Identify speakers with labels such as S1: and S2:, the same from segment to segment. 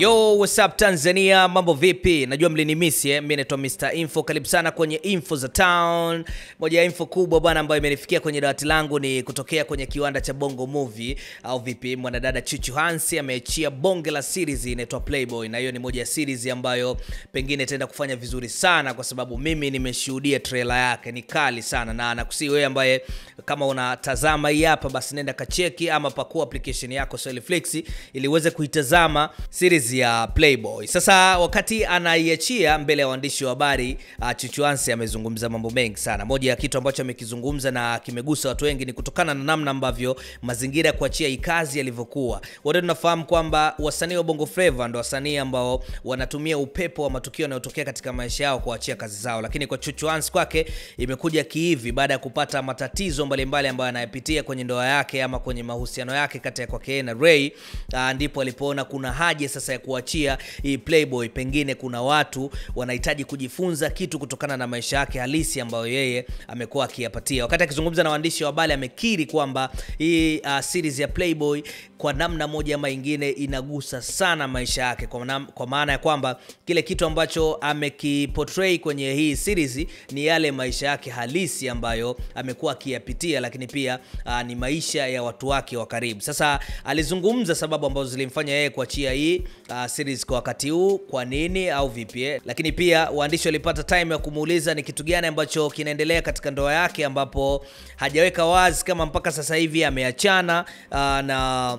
S1: Yo, what's up Tanzania, mambo vipi? Najua mlinimisi eh? Mimi naitwa Mr Info. Karibu sana kwenye Info za Town. Moja ya info kubwa bwana ambayo imenifikia kwenye dawati langu ni kutokea kwenye kiwanda cha Bongo Movie au vipi. Mwanadada Chuchu Hansi ameachia bonge la series inaitwa Playboy, na hiyo ni moja ya series ambayo pengine itaenda kufanya vizuri sana, kwa sababu mimi nimeshuhudia trailer yake, ni kali sana, na nakusii wewe ambaye kama unatazama hii hapa, basi nenda kacheki ama pakua application yako Swahiliflix ili uweze kuitazama series ya Playboy. Sasa wakati anaiachia mbele ya waandishi wa habari uh, Chuchu Hansi amezungumza mambo mengi sana. Moja ya kitu ambacho amekizungumza na kimegusa watu wengi ni kutokana na namna ambavyo mazingira ya kuachia hii kazi yalivyokuwa. Wote tunafahamu kwamba wasanii wa Bongo Flava ndo wasanii ambao wanatumia upepo wa matukio yanayotokea katika maisha yao kuachia kazi zao, lakini kwa Chuchu Hansi kwake imekuja kihivi baada ya kupata matatizo mbalimbali ambayo anayapitia kwenye ndoa yake ama kwenye mahusiano yake kati ya kwake na Ray. Uh, ndipo alipoona kuna haja sasa ya kuachia hii Playboy. Pengine kuna watu wanahitaji kujifunza kitu kutokana na maisha yake halisi ambayo yeye amekuwa akiyapatia. Wakati akizungumza na waandishi wa habari, amekiri kwamba hii uh, series ya Playboy kwa namna moja ama ingine inagusa sana maisha yake, kwa, nam, kwa maana ya kwamba kile kitu ambacho amekiportray kwenye hii series ni yale maisha yake halisi ambayo amekuwa akiyapitia, lakini pia uh, ni maisha ya watu wake wa karibu. Sasa alizungumza sababu ambazo zilimfanya yeye kuachia hii uh, series kwa wakati huu, kwa nini au vipi eh? Lakini pia waandishi walipata time ya kumuuliza ni kitu gani ambacho kinaendelea katika ndoa yake, ambapo hajaweka wazi kama mpaka sasa hivi ameachana uh, na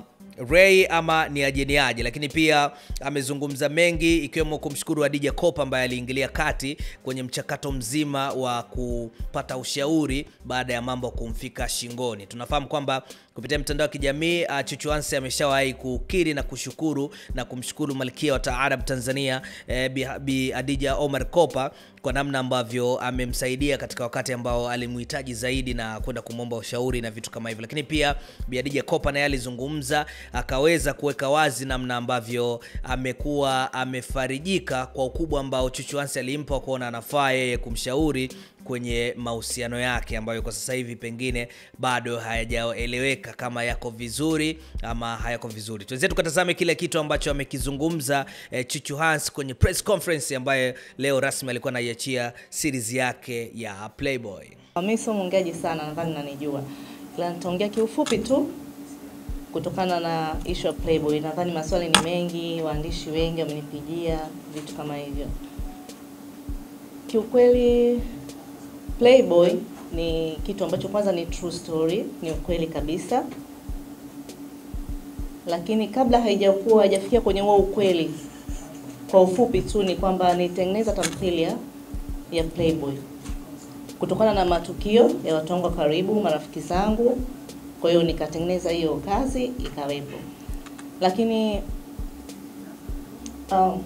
S1: Ray ama ni aje ni aje, lakini pia amezungumza mengi ikiwemo kumshukuru Adija Kopa ambaye aliingilia kati kwenye mchakato mzima wa kupata ushauri baada ya mambo kumfika shingoni. Tunafahamu kwamba kupitia mtandao wa kijamii uh, Chuchu ameshawahi kukiri na kushukuru na kumshukuru Malkia wa Taarab Tanzania eh, Bi, Hadija Omar Kopa kwa namna ambavyo amemsaidia katika wakati ambao alimhitaji zaidi na kwenda kumwomba ushauri na vitu kama hivyo. Lakini pia Bi Hadija Kopa naye alizungumza akaweza kuweka wazi namna ambavyo amekuwa amefarijika kwa ukubwa ambao Chuchu Hansi alimpa kuona anafaa yeye kumshauri kwenye mahusiano yake ambayo kwa sasa hivi pengine bado hayajaeleweka kama yako vizuri ama hayako vizuri. Tuanze tukatazame kile kitu ambacho amekizungumza eh, Chuchu Hans kwenye press conference ambayo leo rasmi alikuwa anaiachia series yake ya Playboy.
S2: Mimi sio mwongeaji sana, nadhani nanijua, ila nitaongea kiufupi tu kutokana na issue ya Playboy. Nadhani maswali ni mengi, waandishi wengi wamenipigia vitu kama hivyo. Kiukweli Playboy ni kitu ambacho kwanza ni true story, ni ukweli kabisa, lakini kabla haijakuwa haijafikia kwenye huo ukweli, kwa ufupi tu ni kwamba nitengeneza tamthilia ya Playboy kutokana na matukio ya watu wangu wa karibu, marafiki zangu. Kwa hiyo nikatengeneza hiyo kazi ikawepo, lakini um,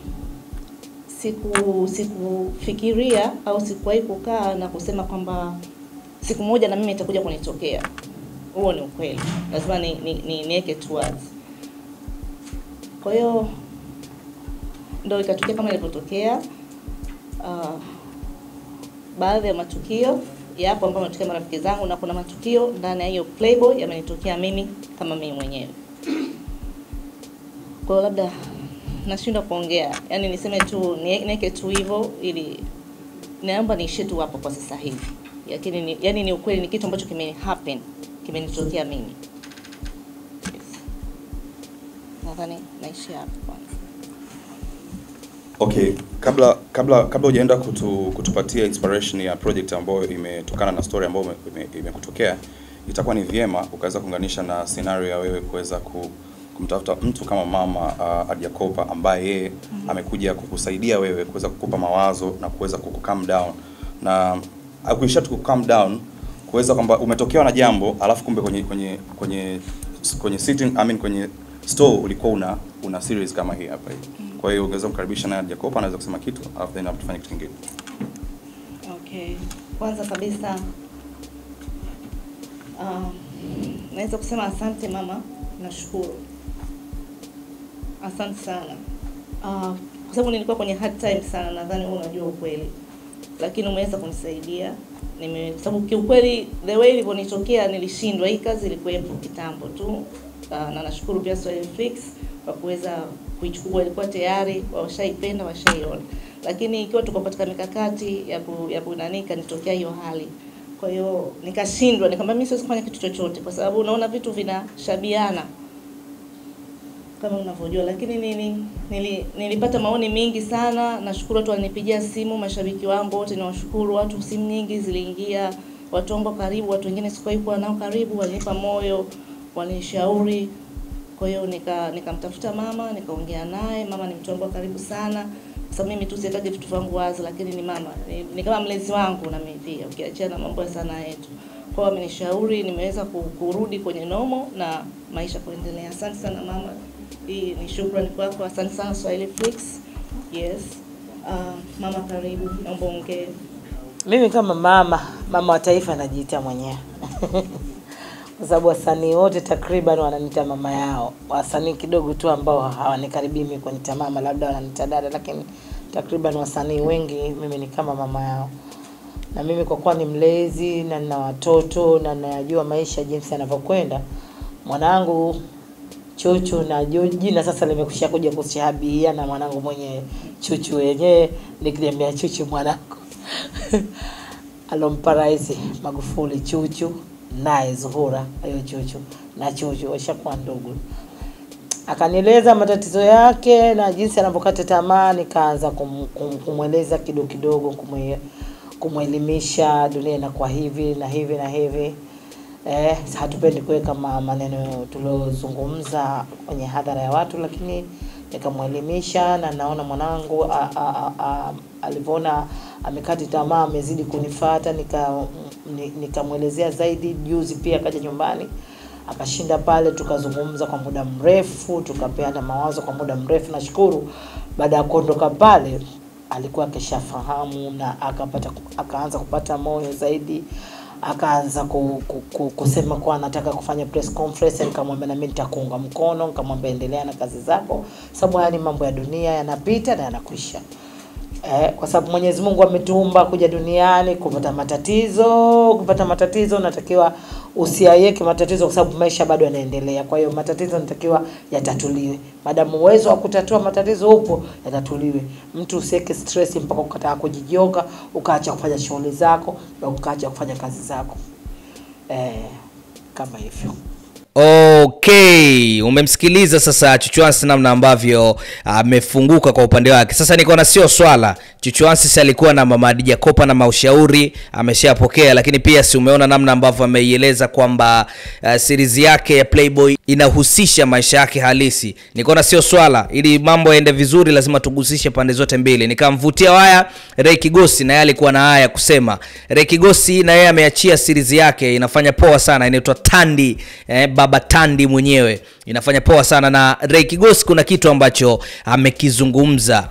S2: siku sikufikiria au sikuwahi kukaa na kusema kwamba siku moja na mimi itakuja kunitokea. Huo ni ukweli, lazima ni, ni, ni niweke wazi. Kwa hiyo ndo ikatokea kama ilivyotokea. Uh, baadhi ya matukio yapo ambayo yametokea marafiki zangu, na kuna matukio ndani ya hiyo Playboy yamenitokea mimi kama mimi mwenyewe. Kwa labda nashindwa kuongea, yaani niseme tu niweke tu hivyo, ili naomba niishie tu hapo kwa sasa hivi, lakini ni, yani ni ukweli, ni kitu ambacho kime happen kimenitokea mimi. Yes. Nadhani naishia hapo.
S3: Okay, kabla kabla kabla hujaenda kutu, kutupatia inspiration ya project ambayo imetokana na story ambayo imekutokea ime, ime itakuwa ni vyema ukaweza kuunganisha na scenario ya wewe kuweza ku, kumtafuta mtu kama mama uh, Adiakopa ambaye yeye mm -hmm. amekuja kukusaidia wewe kuweza kukupa mawazo na kuweza kukucalm down na akuisha tu calm down kuweza kwamba umetokewa na jambo alafu kumbe kwenye kwenye kwenye kwenye sitting I mean kwenye store ulikuwa una una series kama hii hapa hii. Kwa hiyo ungeweza kumkaribisha naye Jacob anaweza kusema kitu alafu then tufanye kitu kingine.
S2: Okay. Kwanza kabisa um, naweza kusema asante mama, nashukuru. Asante sana. Uh, kwa sababu nilikuwa kwenye hard time sana, nadhani wewe unajua ukweli. Lakini umeweza kunisaidia. Nime sababu kiukweli the way ilivyonitokea nilishindwa. Hii kazi ilikuwepo kitambo tu. Uh, na nashukuru pia Swahili Flix kwa kuweza kuichukua, ilikuwa tayari washaipenda, washaiona, lakini ikiwa tuko katika mikakati ya ku, ya kunani, kanitokea hiyo hali kwa hiyo nikashindwa, nikamwambia mimi siwezi kufanya kitu chochote, kwa sababu unaona vitu vinashabiana kama unavyojua, lakini nili, nili, nilipata maoni mengi sana. Nashukuru watu walinipigia simu, mashabiki wangu wote niwashukuru. Watu simu nyingi ziliingia, watu wangu karibu, watu wengine sikuwahi kuwa nao karibu, walinipa moyo, walinishauri. Kwa hiyo nika nikamtafuta mama, nikaongea naye. Mama ni mtu wangu wa karibu sana, kwa sababu mimi tu sihitaji vitu vangu wazi, lakini ni mama ni, ni kama mlezi wangu na mimi pia, ukiachia na mambo ya sanaa yetu. Kwa hiyo amenishauri, nimeweza kurudi kwenye nomo na maisha kuendelea. Asante sana mama, hii ni shukrani kwako. Asante sana Swahili Flix. Yes. Uh, mama karibu, naomba ongee.
S4: Mimi kama mama, mama wa taifa najiita mwenyewe kwa sababu wasanii wote takriban wananiita mama yao. Wasanii kidogo tu ambao hawanikaribii mimi kuniita mama, labda wananiita dada, lakini takriban wasanii wengi mimi ni kama mama yao. Na mimi kwa kuwa ni mlezi na nina watoto na najua maisha jinsi yanavyokwenda, mwanangu Chuchu na Joji jina sasa limekushia kuja kushabihia na mwanangu mwenye Chuchu wenyewe, nikiliambia Chuchu mwanangu alompa Rais Magufuli Chuchu naye Zuhura hiyo Chuchu na Chuchu washakuwa ndugu. Akanieleza matatizo yake na jinsi anavyokata tamaa, nikaanza kum, kum, kumweleza kidogo kidogo, kumwe, kumwelimisha dunia inakuwa hivi na hivi na hivi. Eh, hatupendi kuweka maneno tuliozungumza kwenye hadhara ya watu, lakini nikamwelimisha na naona mwanangu alivyoona amekati tamaa, amezidi kunifata, nika ni- nikamwelezea zaidi. Juzi pia akaja nyumbani akashinda pale, tukazungumza kwa muda mrefu, tukapeana mawazo kwa muda mrefu. Nashukuru baada ya kuondoka pale alikuwa akishafahamu na akapata akaanza kupata moyo zaidi akaanza ku, ku, ku, kusema kuwa anataka kufanya press conference. Nikamwambia na mimi nitakuunga mkono, nikamwambia endelea na kazi zako, sababu haya ni mambo ya dunia, yanapita na yanakwisha. Eh, kwa sababu Mwenyezi Mungu ametuumba kuja duniani kupata matatizo. Kupata matatizo natakiwa usiayeke matatizo, kwa sababu maisha bado yanaendelea. Kwa hiyo matatizo natakiwa yatatuliwe, maadamu uwezo wa kutatua matatizo upo, yatatuliwe. Mtu usiweke stress mpaka ukataa kujijoga, ukaacha kufanya shughuli zako na ukaacha kufanya kazi zako eh, kama hivyo.
S1: Okay, umemsikiliza sasa Chuchuansi namna ambavyo amefunguka kwa upande wake. Sasa nikaona sio swala Chuchuansi si alikuwa na mama Kopa na maushauri ameshapokea, lakini pia si umeona namna ambavyo ameieleza kwamba uh, series yake ya Playboy inahusisha maisha yake halisi. Nikaona sio swala, ili mambo yaende vizuri, lazima tugusishe pande zote mbili. Nikamvutia waya Ray Kigosi, na yeye alikuwa na haya kusema. Ray Kigosi na yeye ameachia series yake, inafanya poa sana, inaitwa Tandi eh, baba Tandi mwenyewe inafanya poa sana, na Ray Kigosi kuna kitu ambacho amekizungumza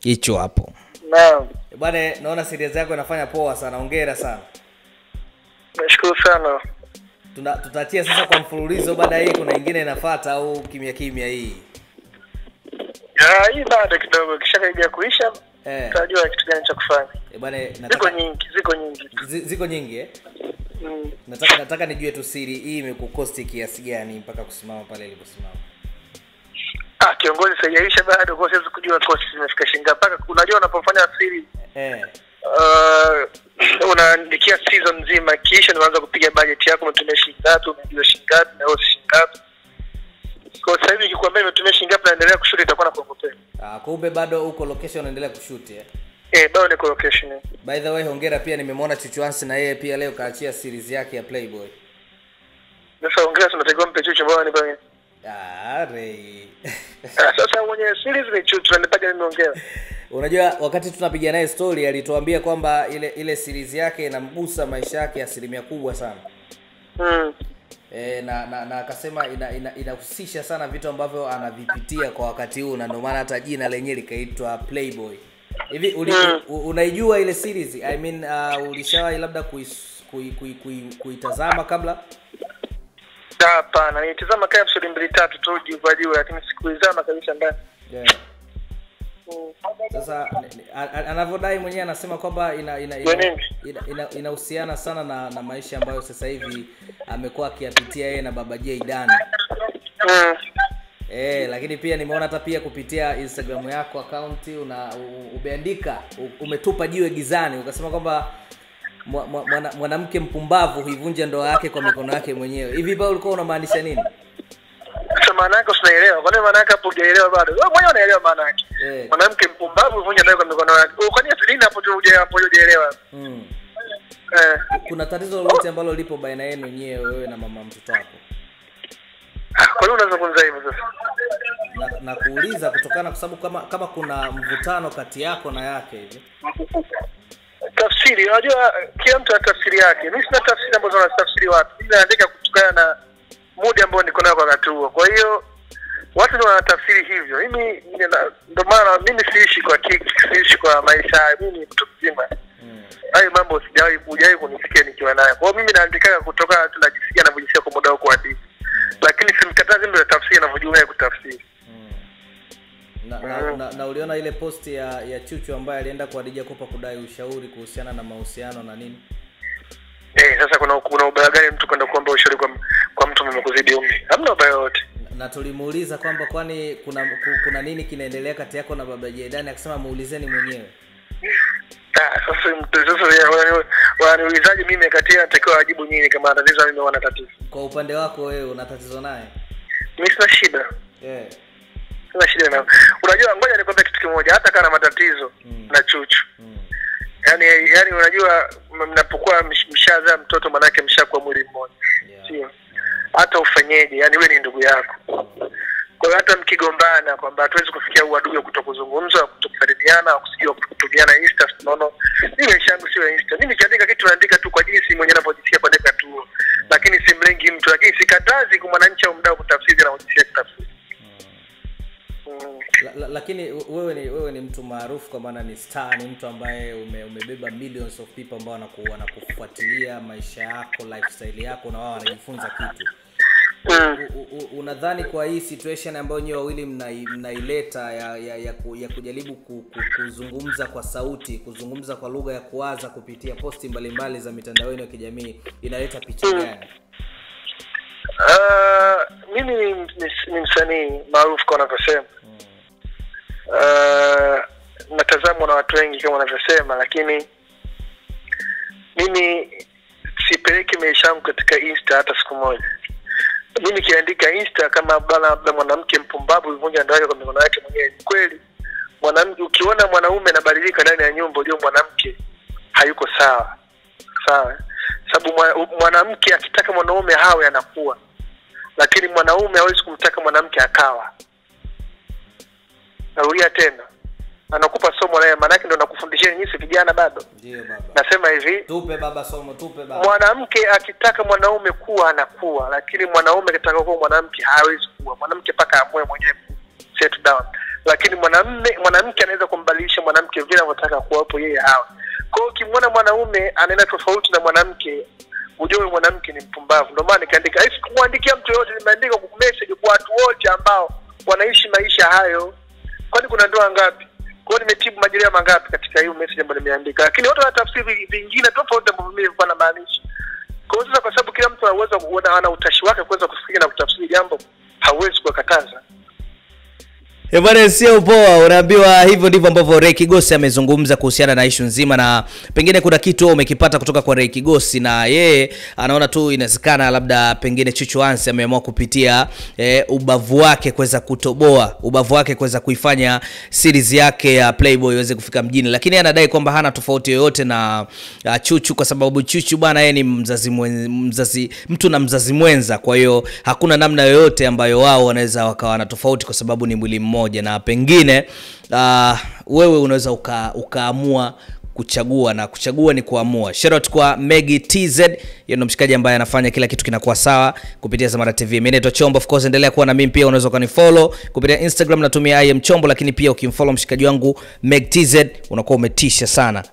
S1: hicho hapo.
S5: Naam,
S1: Bwana, naona series yako inafanya poa sana, hongera sana.
S5: nashukuru sana.
S1: Tuna, tutaachia sasa kwa mfululizo, baada hii kuna ingine inafuata au kimya kimya hii
S5: Ya, hii bado kidogo, kisha kaja kuisha
S1: eh,
S5: tutajua kitu gani cha kufanya.
S1: eh bwana,
S5: Ziko nyingi, ziko nyingi.
S1: zi- ziko nyingi eh?
S5: Mm.
S1: Nataka nataka nijue tu siri hii imekukosti kiasi gani mpaka kusimama pale iliposimama.
S5: Ah, kiongozi sijaisha bado, kwa siwezi kujua kosi zimefika shinga. Mpaka unajua unapofanya siri
S1: Eh,
S5: uh, unaandikia season nzima, kisha unaanza kupiga budget yako, umetumia shilingi ngapi, umejua shilingi ngapi na shilingi ngapi. Kwa sasa hivi nikikwambia nimetumia shilingi ngapi naendelea kushuti itakuwa na kuongopea.
S1: ah, kumbe bado uko location unaendelea kushoot eh?
S5: Eh, bado niko location.
S1: By the way, hongera pia nimemwona Chuchuansi na yeye pia leo kaachia series yake ya Playboy.
S5: Sasa ongea tunatakiwa mpe chuchu bwana.
S1: Ah, Ray.
S5: Ah, Sasa mwenye series ni chuchu tunanipaga mimi ongea.
S1: Unajua wakati tunapiga naye story alituambia kwamba ile ile series yake inamgusa maisha yake asilimia kubwa sana.
S5: Mm.
S1: E, na na na akasema inahusisha ina, ina, sana vitu ambavyo anavipitia kwa wakati huu na ndio maana hata jina lenyewe likaitwa Playboy. Hivi uli,
S5: Mm.
S1: unaijua ile series? I mean uh, ulishawahi labda kuitazama kui, kui, kui, kui kabla?
S5: Hapana, nilitazama kama episode mbili tatu tu juu kwa juu, lakini sikuizama kabisa ndani.
S1: Yeah. Sasa anavyodai mwenyewe anasema kwamba ina ina
S5: Ni
S1: ina ina- ina- inahusiana sana na, na maisha ambayo sasa hivi amekuwa akiyapitia yeye na baba J.
S5: Mm.
S1: Eh, lakini pia nimeona hata pia kupitia Instagram yako account una umeandika umetupa jiwe gizani ukasema kwamba mwanamke mwa- mwana- mpumbavu huivunja ndoa yake kwa mikono yake mwenyewe. Hivi pa ulikuwa unamaanisha nini?
S5: Maana yake usinaelewa. Kwa nini maana yake hapo hujaelewa bado? Wewe mwenyewe unaelewa maana yake.
S1: Eh.
S5: Mwanamke mpumbavu huvunja ndoa kwa mikono yake. Kwa nini nini hapo huja hapo hujaelewa?
S1: Mm.
S5: Eh.
S1: Kuna tatizo lolote ambalo lipo baina yenu nyewe wewe na mama mtoto wako?
S5: Kwa nini unazungumza hivyo sasa?
S1: Na, na kuuliza kutokana kwa sababu kama kama kuna mvutano kati yako na yake hivi.
S5: Tafsiri, unajua kila mtu ana tafsiri yake. Mimi sina tafsiri ambazo wanatafsiri watu. Mimi naandika kutokana na mudi ambao niko nayo kwa wakati huo. Kwa hiyo watu ndio wanatafsiri hivyo. Mimi ndio maana mimi siishi kwa kiki, siishi kwa maisha hayo. Mimi ni mtu mzima. Hayo mambo sijawahi kujawahi kunisikia nikiwa nayo. Kwa hiyo mimi naandika kutokana tu najisikia navyojisikia kwa muda huo hadithi. Lakini simkatazi mtu tafsiri anavyojua yeye kutafsiri.
S1: Na, na, na, na uliona ile posti ya ya Chuchu ambaye alienda kwa Hadija Kopa kudai ushauri kuhusiana na mahusiano na nini?
S5: Eh, sasa kuna kuna ubaya gani mtu kwenda kuomba ushauri kwa kwa mtu mwenye kuzidi umri? Hamna ubaya wote.
S1: Na, na tulimuuliza kwamba kwani kuna ku, kuna nini kinaendelea kati yako na baba Jedani akasema muulizeni mwenyewe.
S5: Ah, sasa mtu sasa ya- wanani- wananiulizaje mimi kati natakiwa ajibu nyinyi kama tatizo mimi wana tatizo.
S1: Kwa upande wako wewe una tatizo naye?
S5: Mimi sina shida.
S1: Yeah.
S5: Sina shida na. Unajua ngoja nikwambie kitu kimoja hata kana matatizo
S1: Mm.
S5: na chuchu.
S1: Mm.
S5: Yaani yaani unajua mnapokuwa mshaza mshazaa mtoto manake mshakuwa mwili mmoja.
S1: Yeah.
S5: Sio. Hata ufanyeje, yani wewe ni ndugu yako. Kwa hiyo hata mkigombana kwamba hatuwezi kufikia uadui wa kutokuzungumza, wa kutokusalimiana, kusijua kutumiana Insta, tunaona mimi maisha yangu sio Insta. Mimi nikiandika kitu naandika tu kwa jinsi mwenyewe ninavyojisikia kuandika tu. Lakini simlengi mtu, lakini sikatazi kwa mwananchi au mdau kutafsiri anavyojisikia kutafsiri. Mm.
S1: La, lakini wewe ni wewe ni mtu maarufu kwa maana ni star, ni mtu ambaye ume, umebeba millions of people ambao wanakufuatilia maisha yako, lifestyle yako na wao wanajifunza kitu.
S5: Mm.
S1: U- unadhani kwa hii situation ambayo nyewe wawili mnaileta mnaileta ya, ya, ya, ku, ya kujaribu ku, ku, kuzungumza kwa sauti kuzungumza kwa lugha ya kuwaza kupitia posti mbalimbali za mitandaoni ya kijamii inaleta picha gani
S5: Uh, mimi ni, ni, ni msanii maarufu kama wanavyosema. Uh, natazamwa na watu wengi kama wanavyosema, lakini mimi sipeleki maisha yangu katika Insta hata siku moja. Mimi nikiandika Insta kama bana labda mwanamke mpumbavu ivunja ndoa kwa mikono yake mwenyewe, ni kweli mwanamke, ukiona mwanaume anabadilika ndani ya nyumba, ulio mwanamke hayuko sawa. Sawa, sababu mwanamke akitaka mwanaume hawe anakuwa lakini mwanaume hawezi kumtaka mwanamke akawa. Narudia tena, anakupa somo naye, maanake ndo nakufundishia nyinyi si vijana bado.
S1: ndio baba
S5: Nasema hivi,
S1: tupe baba somo tupe baba
S5: mwanamke akitaka mwanaume kuwa anakuwa, lakini mwanaume akitaka kuwa mwanamke hawezi kuwa. Mwanamke mpaka amue mwenyewe set down, lakini mwanamume mwanamke anaweza kumbadilisha mwanamke vile anavyotaka kuwapo yeye hawa. Kwa hiyo ukimwona mwanaume anaenda tofauti na mwanamke, ujue mwanamke ni mpumbavu. Ndio maana nikaandika, hivi kumwandikia mtu yoyote, nimeandika message kwa watu wote ambao wanaishi maisha hayo. Kwani kuna ndoa ngapi? Kwa hiyo nimetibu majeraha mangapi katika hiyo message ambayo nimeandika, lakini watu wanatafsiri vingine tofauti ambavyo mimi nilikuwa na namaanisha. Kwa hiyo sasa, kwa sababu kila mtu anaweza kuona, ana utashi wake kuweza kufikiri na kutafsiri jambo, hauwezi kuwakataza.
S1: Eh, bwana sio poa. Unaambiwa hivyo ndivyo ambavyo Ray Kigosi amezungumza kuhusiana na ishu nzima na pengine kuna kitu umekipata kutoka kwa Ray Kigosi na yeye anaona tu inawezekana labda pengine Chuchu Ansi ameamua kupitia e, ubavu wake kuweza kutoboa ubavu wake kuweza kuifanya series yake ya Playboy iweze kufika mjini. Lakini anadai kwamba hana tofauti yoyote na uh, Chuchu kwa sababu Chuchu bwana yeye ni mzazi, mwen, mzazi mtu na mzazi mwenza. Kwa hiyo hakuna namna yoyote ambayo wao wanaweza wakawa na tofauti kwa sababu ni mwili mmoja na pengine uh, wewe unaweza uka, ukaamua kuchagua na kuchagua ni kuamua. Shout kwa Megi TZ yeye ndo mshikaji ambaye anafanya kila kitu kinakuwa sawa kupitia Zamara TV mimi naitwa Chombo of course endelea kuwa na mimi pia unaweza ukanifollow kupitia Instagram natumia im Chombo lakini pia ukimfollow mshikaji wangu Meg TZ unakuwa umetisha sana